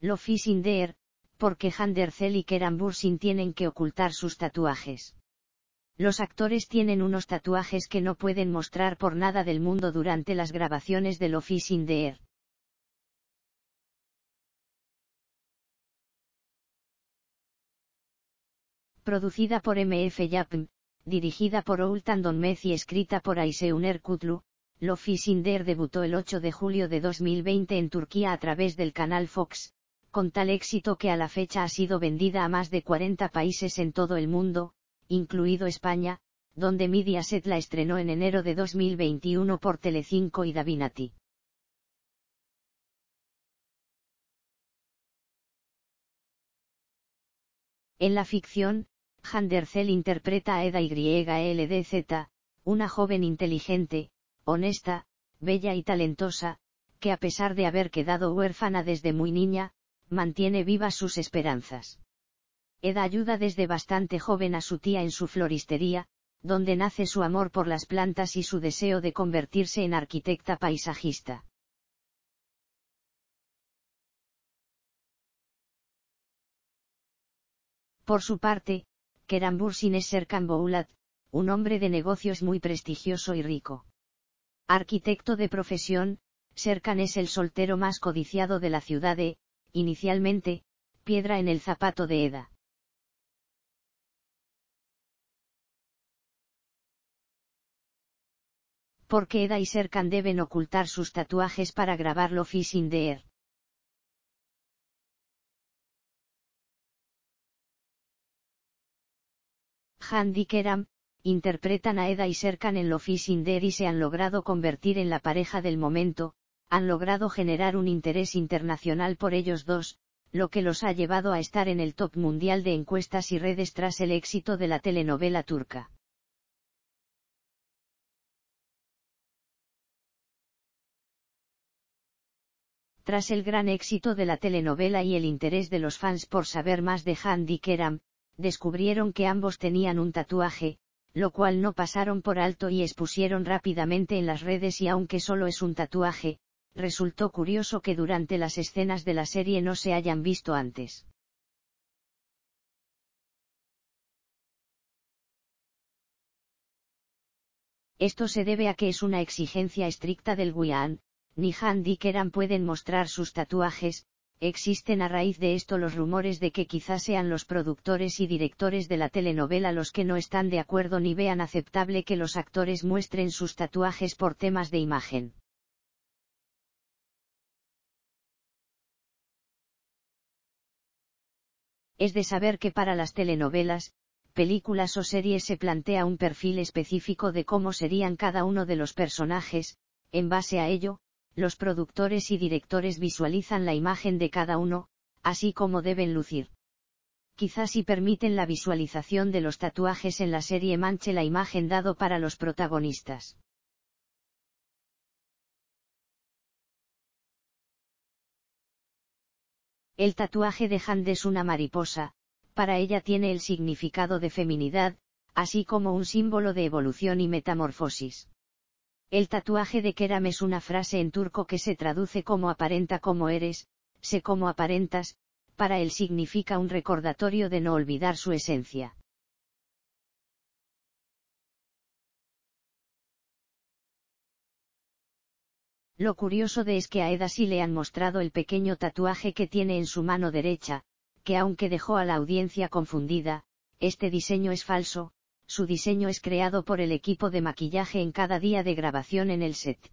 Lo in der, porque Handercel y Keran Bursin tienen que ocultar sus tatuajes. Los actores tienen unos tatuajes que no pueden mostrar por nada del mundo durante las grabaciones de Lo in der. Producida por MF Yapm, dirigida por Oultan Donmez y escrita por Aiseuner Kutlu, Lo in der debutó el 8 de julio de 2020 en Turquía a través del canal Fox, con tal éxito que a la fecha ha sido vendida a más de 40 países en todo el mundo, incluido España, donde Mediaset la estrenó en enero de 2021 por Telecinco y Davinati. En la ficción, Handercel interpreta a Eda YLDZ, una joven inteligente, honesta, bella y talentosa, que a pesar de haber quedado huérfana desde muy niña, mantiene vivas sus esperanzas. Eda ayuda desde bastante joven a su tía en su floristería, donde nace su amor por las plantas y su deseo de convertirse en arquitecta paisajista. Por su parte, Keran Bursin es Serkan Boulat, un hombre de negocios muy prestigioso y rico. Arquitecto de profesión, Serkan es el soltero más codiciado de la ciudad de, inicialmente, piedra en el zapato de Eda. Porque Eda y Serkan deben ocultar sus tatuajes para grabarlo Fishing Deer. Handy Keram, interpretan a Eda y Serkan en Lo Fishing Deer y se han logrado convertir en la pareja del momento, han logrado generar un interés internacional por ellos dos, lo que los ha llevado a estar en el top mundial de encuestas y redes tras el éxito de la telenovela turca. Tras el gran éxito de la telenovela y el interés de los fans por saber más de Handy Keram, descubrieron que ambos tenían un tatuaje, lo cual no pasaron por alto y expusieron rápidamente en las redes y aunque solo es un tatuaje, resultó curioso que durante las escenas de la serie no se hayan visto antes. Esto se debe a que es una exigencia estricta del Guián, ni Han Dikeran pueden mostrar sus tatuajes, existen a raíz de esto los rumores de que quizás sean los productores y directores de la telenovela los que no están de acuerdo ni vean aceptable que los actores muestren sus tatuajes por temas de imagen. Es de saber que para las telenovelas, películas o series se plantea un perfil específico de cómo serían cada uno de los personajes, en base a ello, los productores y directores visualizan la imagen de cada uno, así como deben lucir. Quizás si permiten la visualización de los tatuajes en la serie manche la imagen dado para los protagonistas. El tatuaje de Hand es una mariposa, para ella tiene el significado de feminidad, así como un símbolo de evolución y metamorfosis. El tatuaje de Keram es una frase en turco que se traduce como aparenta como eres, sé como aparentas, para él significa un recordatorio de no olvidar su esencia. Lo curioso de es que a Eda sí le han mostrado el pequeño tatuaje que tiene en su mano derecha, que aunque dejó a la audiencia confundida, este diseño es falso, su diseño es creado por el equipo de maquillaje en cada día de grabación en el set.